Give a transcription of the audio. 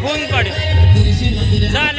ભૂંગ પડ્યું ચાલે